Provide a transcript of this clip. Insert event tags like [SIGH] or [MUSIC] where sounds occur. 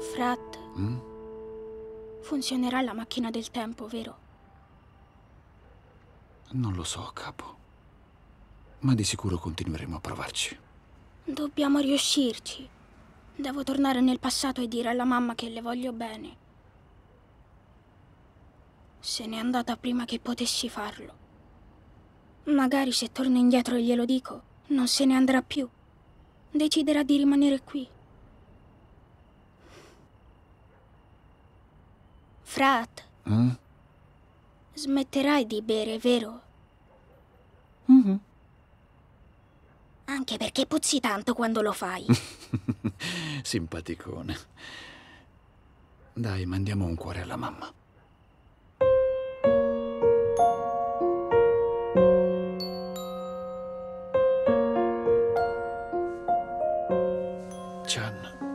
Frat, Mm? funzionerà la macchina del tempo, vero? Non lo so, capo. Ma di sicuro continueremo a provarci. Dobbiamo riuscirci. Devo tornare nel passato e dire alla mamma che le voglio bene. Se n'è andata prima che potessi farlo. Magari se torno indietro e glielo dico, non se ne andrà più. Deciderà di rimanere qui. Frat, Mm? smetterai di bere, vero? Mhm. Anche perché puzzi tanto quando lo fai. [LAUGHS] Simpaticone. Dai, mandiamo un cuore alla mamma. Chan.